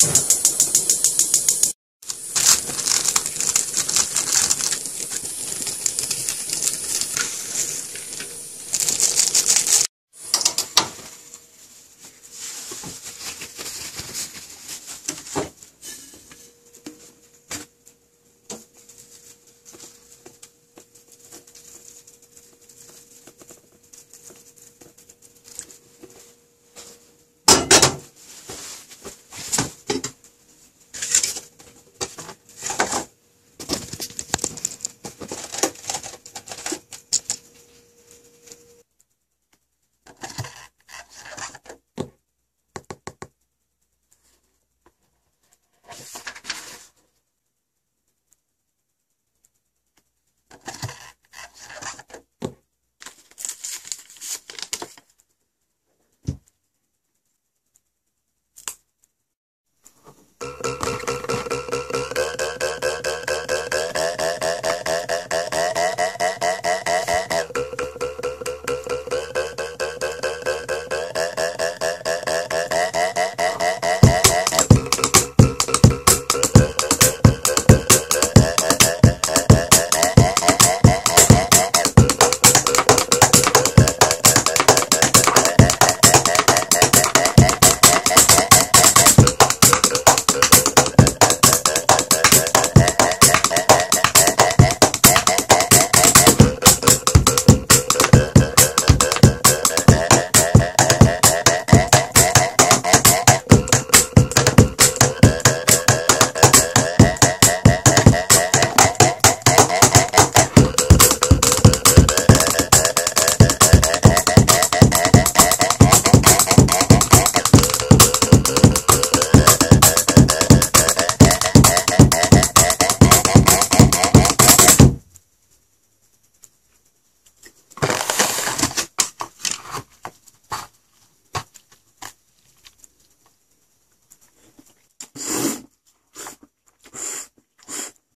you